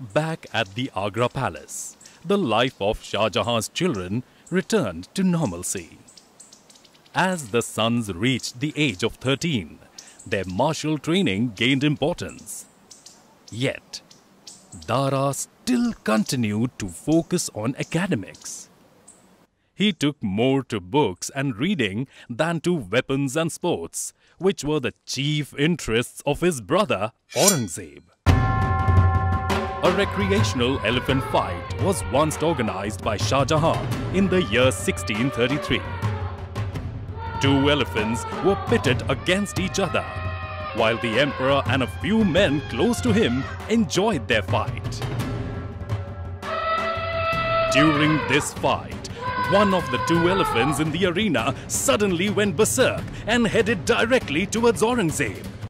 Back at the Agra Palace, the life of Shah Jahan's children returned to normalcy. As the sons reached the age of 13, their martial training gained importance. Yet, Dara still continued to focus on academics. He took more to books and reading than to weapons and sports, which were the chief interests of his brother Aurangzeb. A recreational elephant fight was once organized by Shah Jahan in the year 1633. Two elephants were pitted against each other, while the emperor and a few men close to him enjoyed their fight. During this fight, one of the two elephants in the arena suddenly went berserk and headed directly towards Aurangzeb.